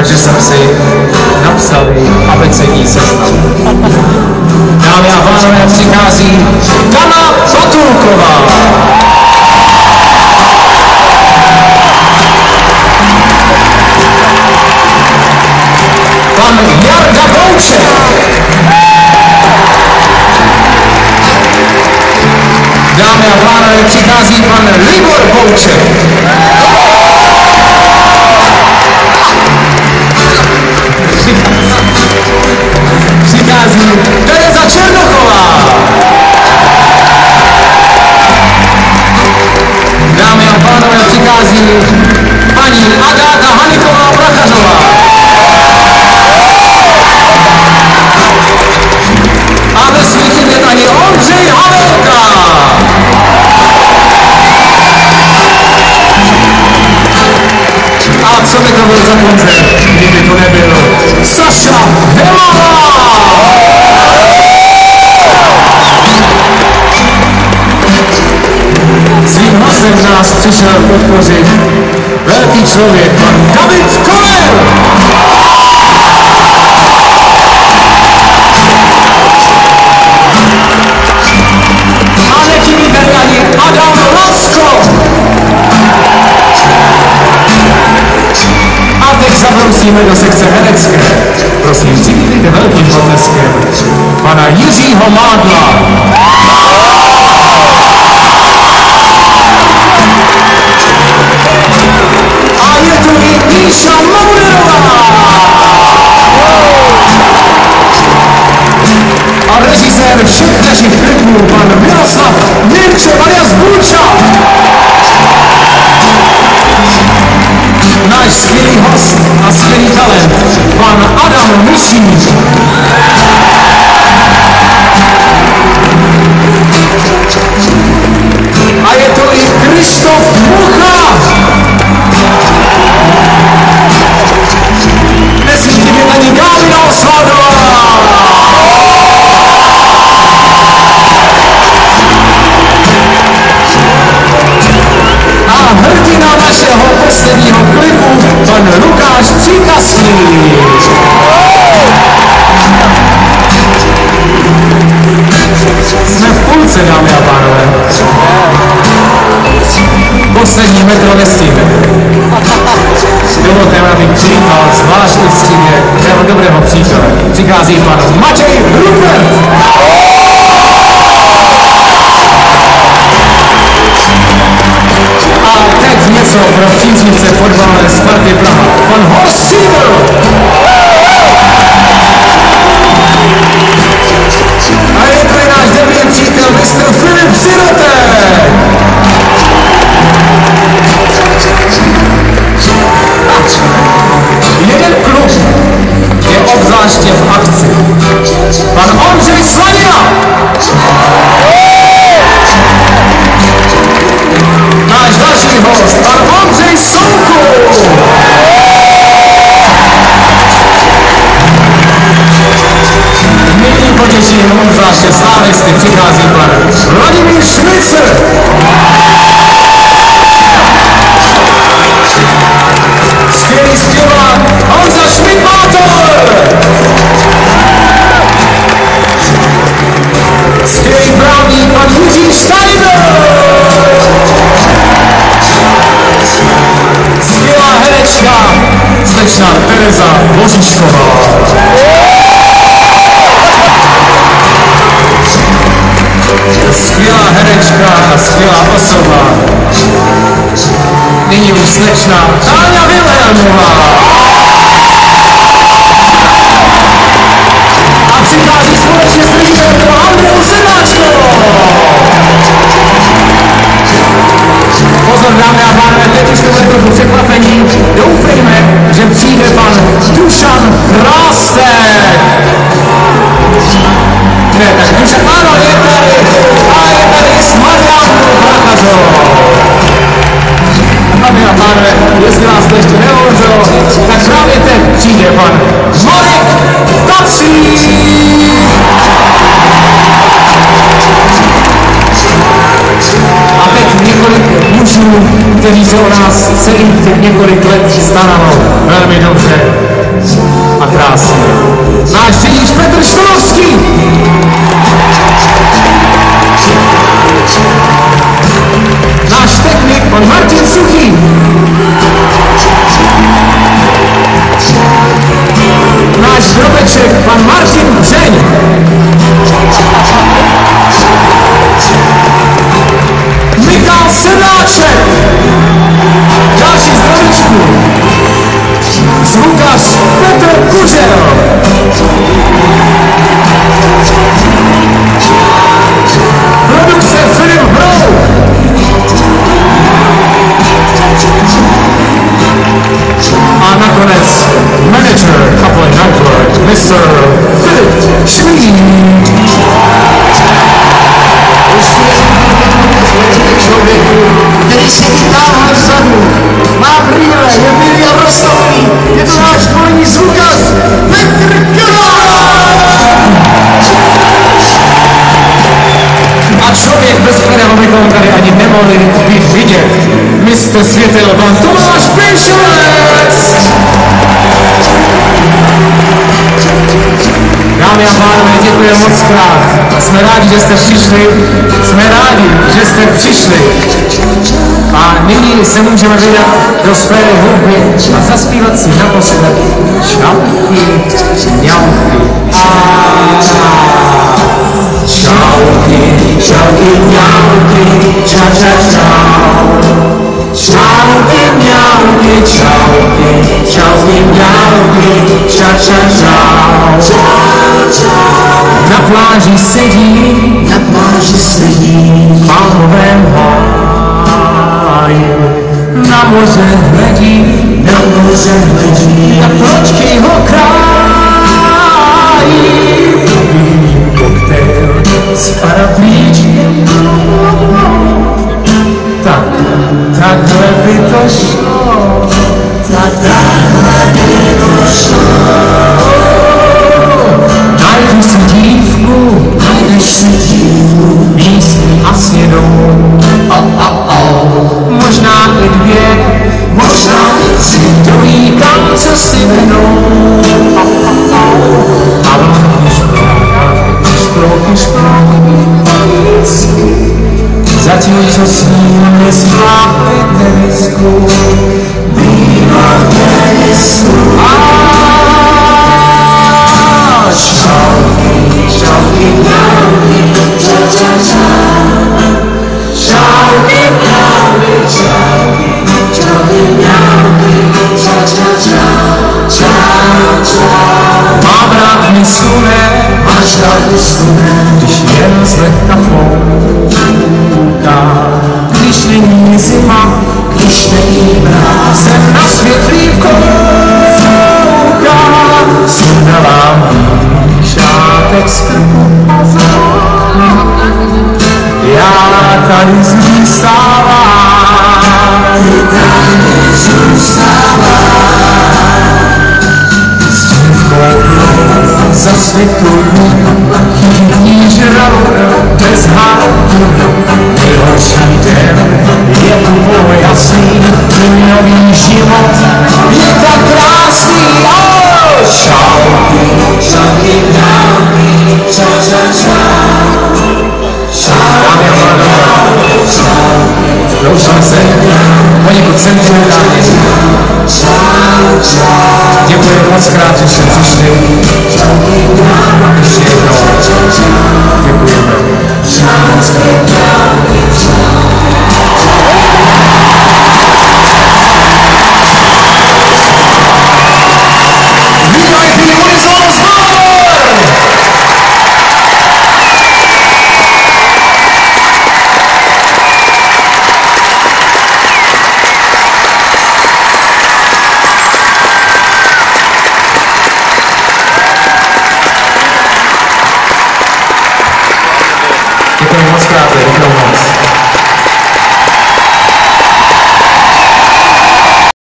takže jsem si napsal abecední seznam. Dámy a pánové, přichází Dana Patulková. Pan Jarda Bouček. Dámy a pánové, přichází pan Libor Bouček. Přichází Tereza Černochová. Dámy a pánové, přichází paní Agáta Haniková Prachařová. A ve světě je tady Ondřej Havelka. A co by to byl za koncert, kdyby to nebyl Saša Helová! Hlasem nás přišel podpořit velký člověk, pan David teď zabrousíme do sekce herecké. Prosím, přivítejte velkým potleskem pana Jiřího Mádla. A režisér všech našich klipů, pan Miroslav Mirče alias Bulča. náš skvělý host a skvělý talent, pan Adam Myšík. Metro nestihne. Dovolte mi, abych přijímal zvlášť úctivě mého dobrého přítele. Přichází pan Matěj Rupert. A teď něco pro příznivce fotbalové Sparty Praha. Pan Horst Siegel. Pan Ondřej Slanina. Náš další host, pan Ondřej Souku. Nyní potěším obzvláště slávisty přichází pan Vladimír Šmicer. Tereza Božišková. Skvělá herečka, skvělá osoba. Nyní už slečna Táňa Vilhelmová. Hrástek. Ne, tak Dušan, ano, je tady. A je tady s Mariánou Prachařovou. Dámy a pánové, jestli vás to ještě nehovořilo, tak právě teď přijde pan Marek Tací. A teď několik mužů, kteří se o nás celých těch několik let staralo velmi dobře a krásně. Náš dědíč Petr Štorovský! Který si vytáhá vzadu, má brýle, je milý a je to náš dvojní zvukař, Petr A člověk, bez kterého bychom tady ani nemohli být vidět. Mistr světel, pan Tomáš Pejšovec! Dámy a pánové, děkujeme moc krát. Jsme rádi, že jste přišli. Jsme rádi, že jste přišli. A nyní se můžeme vydat do sféry hudby a zaspívat si naposled čauky, mňauky. Čauky, čauky, mňauky, ča, ča, čau. Čauky, mňauky, čauky, čauky, mňauky, ča, ča, čau. Na pláži sedí, Na pláži sedí, v palmovém háji. Na moře hledí, na moře hledí, na pločky ho krájí. Popíjí koktejl s paraplíčkem. Zatímco s ním je splápy tenisku, bývá tenisku, a čauky, čauky, mňauky, ča, ča, ča, čauky, mňauky, čauky, čauky, mňauky, ča, ča, ča, čau, čau, mám rád mi sune, máš rád usune, když jen zlehka fouká. Když není zima, když není mráz, jsem na světlý kouká. Sundavám šátek z krku a. Já tady zůstávám. tady zůstává, S dívkou za světlou chytí žralou bez háku. Nejhorší den je tu jasný, můj nový život je tak krásný. Oh, čauky, čauky, mňauky, ča, ča, ča, dámy a pánové, loučíme se poněkud čau, čau, Děkuji moc krát, že jste přišli. ještě jednou děkujeme.